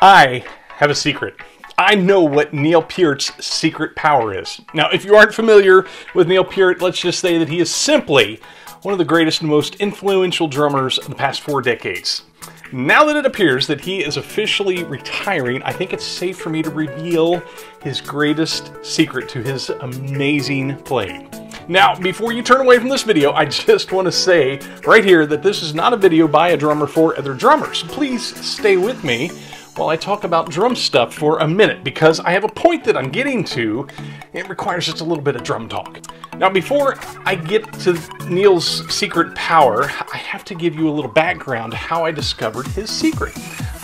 I have a secret. I know what Neil Peart's secret power is. Now, if you aren't familiar with Neil Peart, let's just say that he is simply one of the greatest and most influential drummers of the past four decades. Now that it appears that he is officially retiring, I think it's safe for me to reveal his greatest secret to his amazing playing. Now, before you turn away from this video, I just want to say right here that this is not a video by a drummer for other drummers. Please stay with me while I talk about drum stuff for a minute because I have a point that I'm getting to. It requires just a little bit of drum talk. Now, before I get to Neil's secret power, I have to give you a little background how I discovered his secret.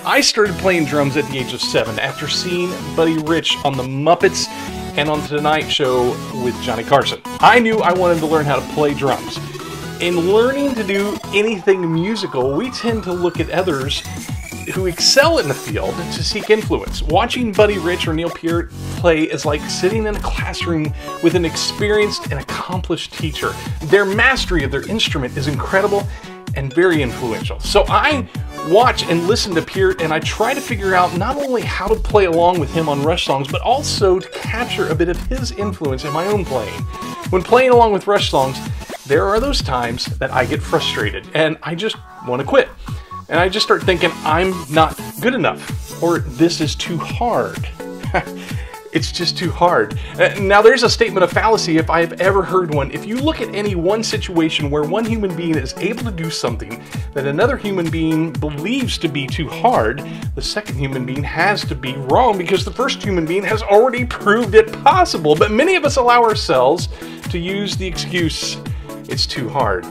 I started playing drums at the age of seven after seeing Buddy Rich on The Muppets and on Tonight Show with Johnny Carson. I knew I wanted to learn how to play drums. In learning to do anything musical, we tend to look at others who excel in the field to seek influence. Watching Buddy Rich or Neil Peart play is like sitting in a classroom with an experienced and accomplished teacher. Their mastery of their instrument is incredible and very influential. So I watch and listen to Peart and I try to figure out not only how to play along with him on Rush songs, but also to capture a bit of his influence in my own playing. When playing along with Rush songs, there are those times that I get frustrated and I just want to quit and I just start thinking I'm not good enough or this is too hard. it's just too hard. Uh, now, there's a statement of fallacy if I've ever heard one. If you look at any one situation where one human being is able to do something that another human being believes to be too hard, the second human being has to be wrong because the first human being has already proved it possible. But many of us allow ourselves to use the excuse, it's too hard.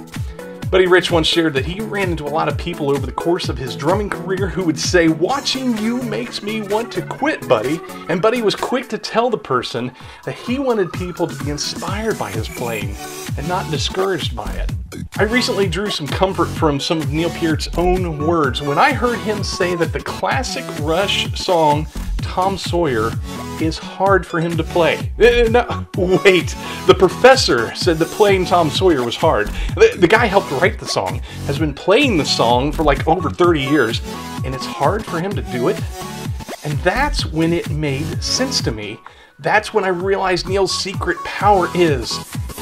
Buddy Rich once shared that he ran into a lot of people over the course of his drumming career who would say, Watching you makes me want to quit, Buddy. And Buddy was quick to tell the person that he wanted people to be inspired by his playing and not discouraged by it. I recently drew some comfort from some of Neil Peart's own words when I heard him say that the classic Rush song Tom Sawyer is hard for him to play. Uh, no, wait, the professor said that playing Tom Sawyer was hard. The, the, guy helped write the song, has been playing the song for like over 30 years, and it's hard for him to do it. And that's when it made sense to me. That's when I realized Neil's secret power is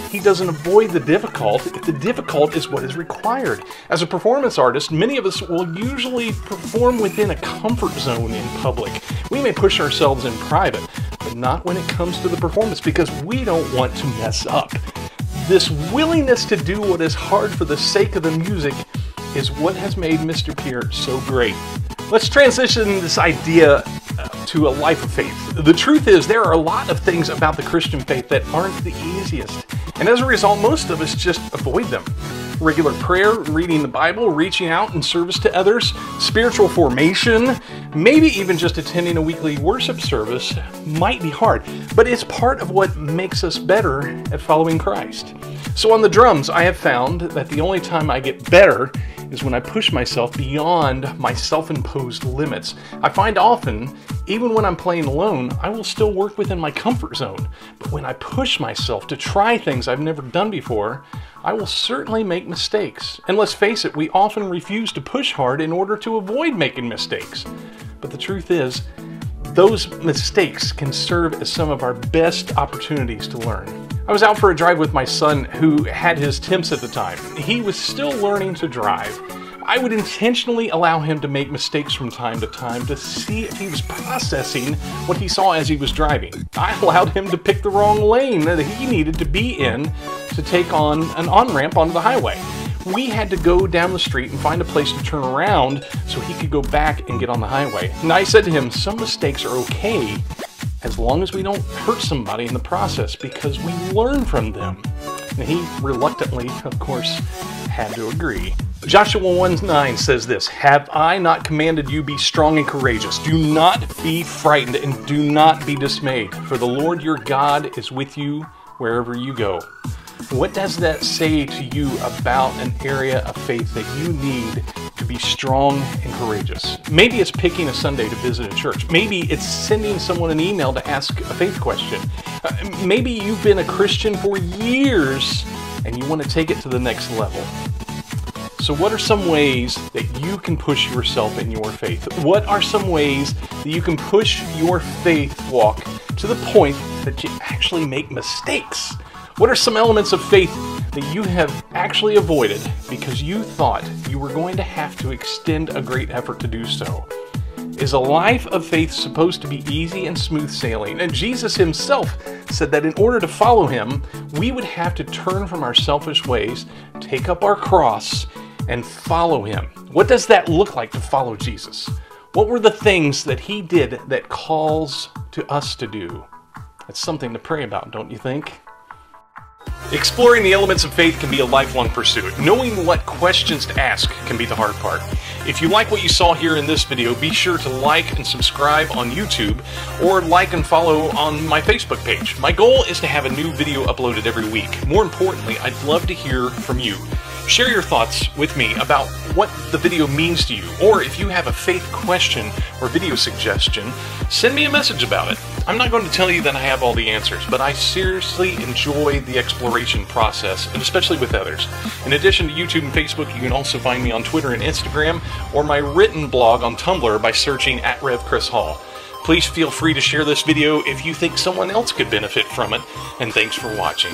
he doesn't avoid the difficult. The difficult is what is required. As a performance artist, many of us will usually perform within a comfort zone in public. We may push ourselves in private, but not when it comes to the performance because we don't want to mess up. This willingness to do what is hard for the sake of the music is what has made Mr. Peart so great. Let's transition this idea to a life of faith. The truth is, there are a lot of things about the Christian faith that aren't the easiest. And as a result, most of us just avoid them. Regular prayer, reading the Bible, reaching out in service to others, spiritual formation, maybe even just attending a weekly worship service might be hard, but it's part of what makes us better at following Christ. So on the drums, I have found that the only time I get better is when I push myself beyond my self imposed limits. I find often, even when I'm playing alone, I will still work within my comfort zone. But when I push myself to try things I've never done before, I will certainly make mistakes. And let's face it, we often refuse to push hard in order to avoid making mistakes. But the truth is, those mistakes can serve as some of our best opportunities to learn. I was out for a drive with my son who had his temps at the time. He was still learning to drive. I would intentionally allow him to make mistakes from time to time to see if he was processing what he saw as he was driving. I allowed him to pick the wrong lane that he needed to be in to take on an on ramp onto the highway. We had to go down the street and find a place to turn around so he could go back and get on the highway. And I said to him, Some mistakes are okay as long as we don't hurt somebody in the process because we learn from them. And he reluctantly, of course, had to agree. Joshua 1 9 says this Have I not commanded you be strong and courageous? Do not be frightened and do not be dismayed, for the Lord your God is with you wherever you go. What does that say to you about an area of faith that you need be strong and courageous? Maybe it's picking a Sunday to visit a church. Maybe it's sending someone an email to ask a faith question. Uh, maybe you've been a Christian for years and you want to take it to the next level. So, what are some ways that you can push yourself in your faith? What are some ways that you can push your faith walk to the point that you actually make mistakes? What are some elements of faith that you have actually avoided because you thought you were going to have to extend a great effort to do so? Is a life of faith supposed to be easy and smooth sailing? And Jesus himself said that in order to follow him, we would have to turn from our selfish ways, take up our cross, and follow him. What does that look like to follow Jesus? What were the things that he did that calls to us to do? That's something to pray about, don't you think? Exploring the elements of faith can be a lifelong pursuit. Knowing what questions to ask can be the hard part. If you like what you saw here in this video, be sure to like and subscribe on YouTube or like and follow on my Facebook page. My goal is to have a new video uploaded every week. More importantly, I'd love to hear from you. Share your thoughts with me about what the video means to you, or if you have a faith question or video suggestion, send me a message about it. I'm not going to tell you that I have all the answers, but I seriously enjoy the exploration process, and especially with others. In addition to YouTube and Facebook, you can also find me on Twitter and Instagram, or my written blog on Tumblr by searching at Rev Chris Hall. Please feel free to share this video if you think someone else could benefit from it, and thanks for watching.